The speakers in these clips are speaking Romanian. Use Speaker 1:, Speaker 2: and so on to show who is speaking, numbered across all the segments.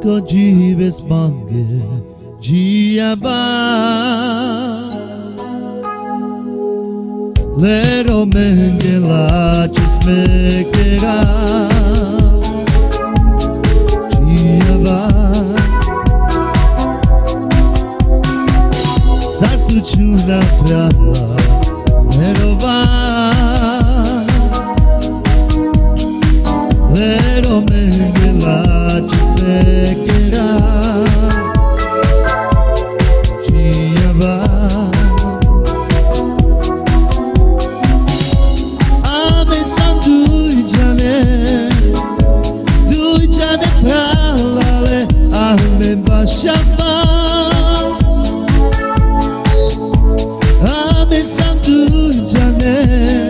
Speaker 1: Sakojives mange Giaba Lero mengela chismekera Giaba Sartu chula prava Lero mengela chismekera Giaba Ame sam dujane Dujane pralale Ame bashamas Ame sam dujane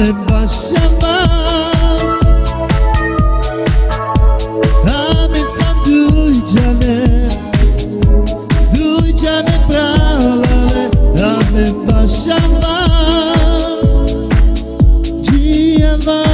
Speaker 1: de başlamaz Am insan duyacağını Duyacağını praları Am başlamaz Diyemez